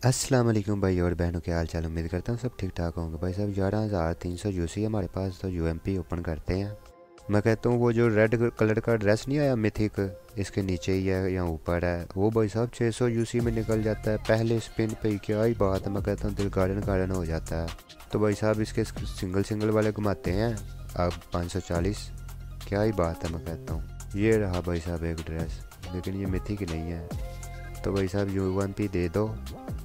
अस्सलाम वालेकुम भाई और बहनों के हाल चाल उम्मीद करता हूँ सब ठीक ठाक होंगे। भाई साहब, ग्यारह हज़ार तीन सौ यूसी हमारे पास तो यू एम पी ओपन करते हैं। मैं कहता हूँ, वो जो रेड कलर का ड्रेस नहीं आया मिथिक इसके नीचे ही है या ऊपर है, वो भाई साहब 600 यूसी में निकल जाता है। पहले स्पिन पे क्या ही बात है, मैं कहता हूँ, दिल गार्डन गार्डन हो जाता है। तो भाई साहब, इसके सिंगल सिंगल वाले घुमाते हैं। अब 540 क्या ही बात है, मैं कहता हूँ। ये रहा भाई साहब एक ड्रेस लेकिन ये मिथिक नहीं है। तो भाई साहब यू दे दो।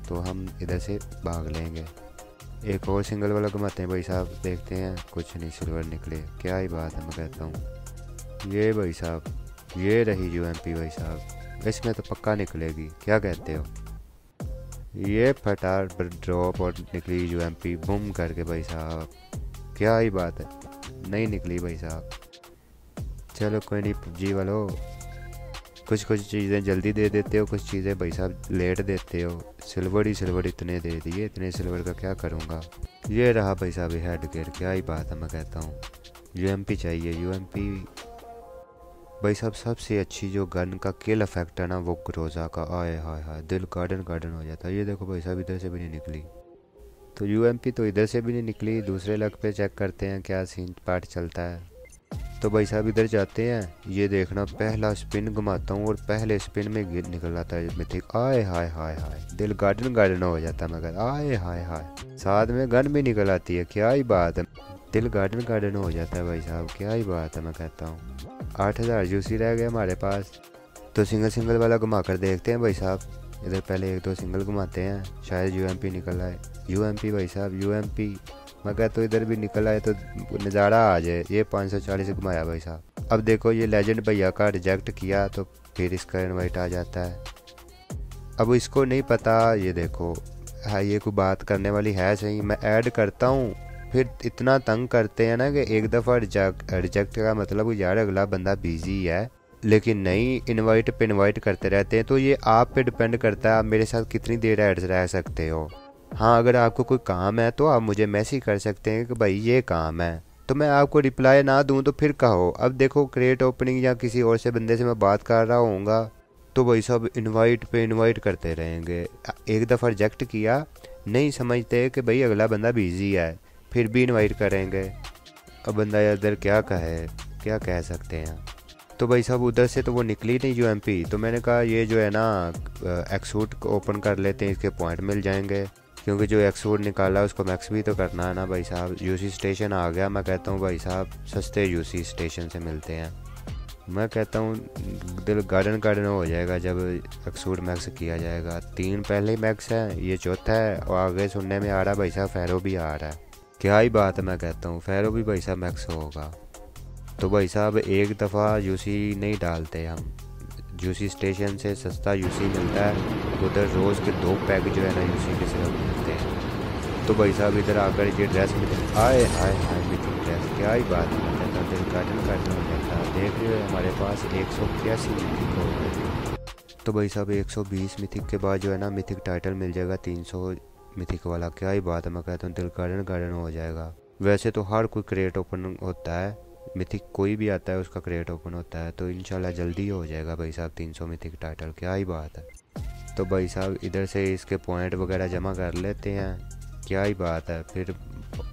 तो हम इधर से भाग लेंगे। एक और सिंगल वाला घुमाते हैं भाई साहब, देखते हैं। कुछ नहीं सिल्वर निकले। क्या ही बात है, मैं कहता हूँ। ये भाई साहब, ये रही यू भाई साहब। इसमें तो पक्का निकलेगी। क्या कहते हो? ये फटार पर ड्रॉप और निकली यू एम पी बुम करके भाई साहब। क्या ही बात है। नहीं निकली भाई साहब। चलो कोई नहीं पबजी वालों। कुछ कुछ चीज़ें जल्दी दे देते हो, कुछ चीज़ें भाई साहब लेट देते हो। सिल्वर ही सिल्वर इतने दे दिए, इतने सिल्वर का क्या करूँगा? ये रहा भाई साहब हेड गेयर क्या ही बात है, मैं कहता हूँ। यूएमपी चाहिए यूएमपी भाई साहब, सबसे अच्छी जो गन का किल इफ़ेक्ट है ना, वो ग्रोजा का। आए हाय हाय, दिल गार्डन गार्डन हो जाता है। ये देखो भाई साहब, इधर से भी नहीं निकली। तो यूएमपी तो इधर से भी नहीं निकली, दूसरे लग पे चेक करते हैं, क्या सीन पार्ट चलता है। तो भाई साहब इधर जाते हैं। ये देखना, पहला स्पिन घुमाता हूँ और पहले स्पिन में गिर निकल आता है मिथिक आए हाय हाय हाय, दिल गार्डन गार्डन हो जाता है मगर, आए हाय हाय। साथ में गन भी निकल आती है, क्या ही बात है। दिल गार्डन गार्डन हो जाता है भाई साहब, क्या ही बात है, मैं कहता हूँ। आठ हज़ार जूसी रह गए हमारे पास। तो सिंगल सिंगल वाला घुमा कर देखते हैं भाई साहब। इधर पहले एक दो सिंगल घुमाते हैं, शायद यूएमपी निकल आए। यूएमपी भाई साहब यूएमपी मगर तो इधर भी निकल आए तो नज़ारा आ जाए। ये पाँच सौ चालीस घुमाया भाई साहब। अब देखो, ये लेजेंड भैया का रिजेक्ट किया तो फिर इसका इनवाइट आ जाता है। अब इसको नहीं पता, ये देखो हाँ ये कोई बात करने वाली है सही? मैं ऐड करता हूँ। फिर इतना तंग करते हैं ना कि एक दफ़ा रिजेक्ट रिजेक्ट का मतलब यार अगला बंदा बिज़ी है, लेकिन नहीं इनवाइट पे इनवाइट करते रहते हैं। तो ये आप पे डिपेंड करता है, आप मेरे साथ कितनी देर ऐड रह सकते हो? हाँ अगर आपको कोई काम है तो आप मुझे मैसेज कर सकते हैं कि भाई ये काम है। तो मैं आपको रिप्लाई ना दूँ तो फिर कहो। अब देखो क्रिएट ओपनिंग या किसी और से बंदे से मैं बात कर रहा हूँगा तो भाई सब इनवाइट पे इनवाइट करते रहेंगे। एक दफ़ा रिजेक्ट किया, नहीं समझते कि भाई अगला बंदा बिज़ी है, फिर भी इनवाइट करेंगे। अब बंदा इधर क्या कहे, क्या कह सकते हैं? तो भाई साहब उधर से तो वो निकली नहीं एमपी तो मैंने कहा, ये जो है ना एक्सूट ओपन कर लेते हैं, इसके पॉइंट मिल जाएँगे। क्योंकि जो एक्स एक्सपोर्ट निकाला, उसको मैक्स भी तो करना है ना भाई साहब। यूसी स्टेशन आ गया, मैं कहता हूँ भाई साहब, सस्ते यूसी स्टेशन से मिलते हैं। मैं कहता हूँ, दिल गार्डन गार्डन हो जाएगा जब एक्सूट मैक्स किया जाएगा। तीन पहले ही मैक्स है, ये चौथा है, और आगे सुनने में आ रहा भाई साहब फैरो भी आ रहा है। क्या ही बात है, मैं कहता हूँ फैरो भी भाई साहब मैक्स होगा। तो भाई साहब, एक दफ़ा यूसी नहीं डालते हम। यूसी स्टेशन से सस्ता यूसी मिलता है उधर रोज़ के दो पैक जो है ना यूसी के सिर्फ़ मिलते हैं। तो भाई साहब, इधर आकर ये ड्रेस में आए हाय हाय मिथिक ड्रेस क्या ही बात है कहता दिल काटन काटन हो जाता देख रहे हो हमारे पास एक सौ इक्यासी मिथिक हो गए। तो भाई साहब, एक सौ बीस मिथिक के बाद जो है ना मिथिक टाइटल मिल जाएगा, तीन सौ मिथिक वाला। क्या ही बात है, मैं कहता हूँ, दिल गार्डन गार्डन हो जाएगा। वैसे तो हर कोई क्रिएट ओपन होता है मिथिक कोई भी आता है, उसका क्रिएट ओपन होता है तो इनशाला जल्दी हो जाएगा भाई साहब 300 मिथिक टाइटल क्या ही बात है। तो भाई साहब, इधर से इसके पॉइंट वगैरह जमा कर लेते हैं, क्या ही बात है, फिर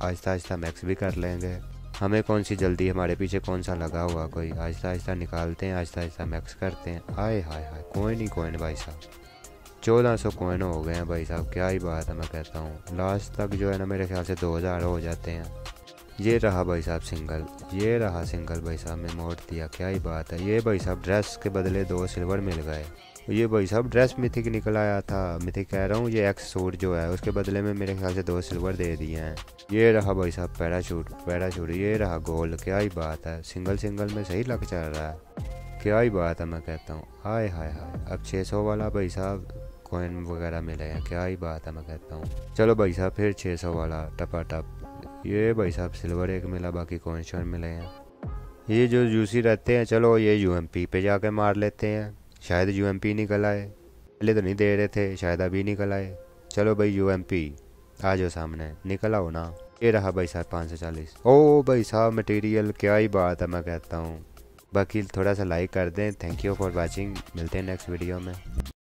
आहिस्ता आहिस्ता मैक्स भी कर लेंगे। हमें कौन सी जल्दी, हमारे पीछे कौन सा लगा हुआ, कोई आहिस्ता आहिस्ता निकालते हैं आहिस्ता आहिस्ता मैक्स करते हैं। आए, हाय हाय, कोई नहीं कोइन भाई साहब। चौदह सौ कोइन हो गए हैं भाई साहब, क्या ही बात है, मैं कहता हूँ। लास्ट तक जो है ना, मेरे ख्याल से दो हज़ार हो जाते हैं। ये रहा भाई साहब सिंगल, ये रहा सिंगल भाई साहब में मोट दिया, क्या ही बात है। ये भाई साहब ड्रेस के बदले दो सिल्वर मिल गए। ये भाई साहब ड्रेस मिथिक निकल आया था। मिथिक कह रहा हूँ, ये एक्स सूट जो है, उसके बदले में मेरे ख्याल से दो सिल्वर दे दिए हैं। ये रहा भाई साहब पैराशूट पैराशूट, ये रहा गोल्ड क्या ही बात है। सिंगल सिंगल में सही लग चल रहा है। क्या ही बात है, मैं कहता हूँ। हाय हाय हाय। अब 600 वाला भाई साहब कोइन वगैरह मिले हैं, क्या ही बात है, मैं कहता हूँ। चलो भाई साहब, फिर 600 वाला टपा टप। ये भाई साहब सिल्वर एक मिला, बाकी कौन शॉन मिले हैं? ये जो जूसी रहते हैं, चलो ये यूएमपी पे जाके मार लेते हैं। शायद यूएमपी निकल आए। पहले तो नहीं दे रहे थे, शायद अभी निकल आए। चलो भाई यूएमपी आ जाओ सामने। निकल आओ ना। ये रहा भाई साहब पाँच सौ चालीस। ओ भाई साहब मटेरियल क्या ही बात है, मैं कहता हूँ। बाकी थोड़ा सा लाइक कर दें। थैंक यू फॉर वॉचिंग मिलते हैं नेक्स्ट वीडियो में।